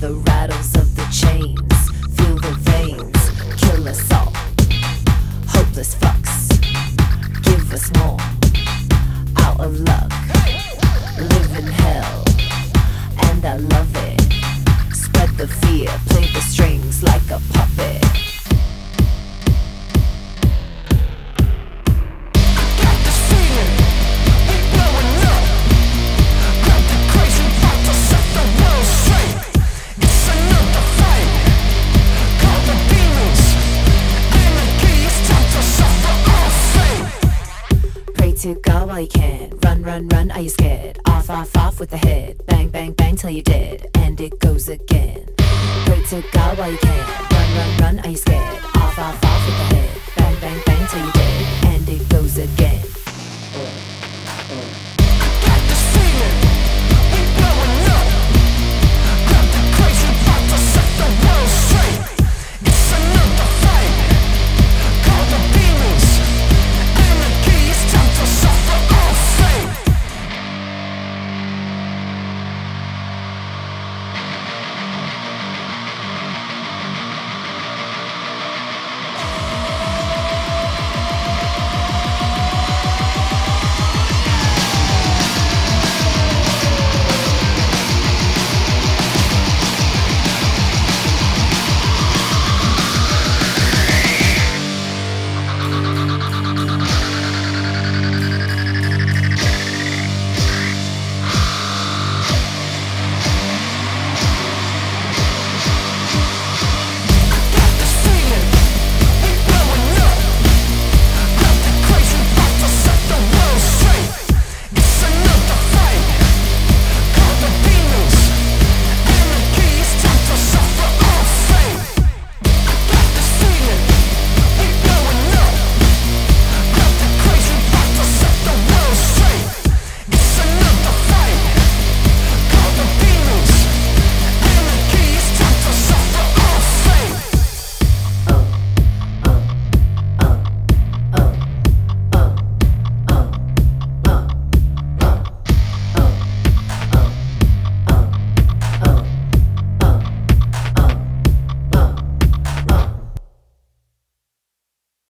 The rattles of the chains, feel the veins, kill us all. Hopeless fucks, give us more. Out of luck, live in hell, and I love it. Spread the fear, play the strings like a puppet. to go while you can. Run, run, run, are you scared? Off, off, off with the head. Bang, bang, bang till you're dead. And it goes again. Wait to go while you can. Run, run, run, are you scared? Off, off, off with the head. Bang, bang, bang till you're dead. And it goes again. Uh, uh.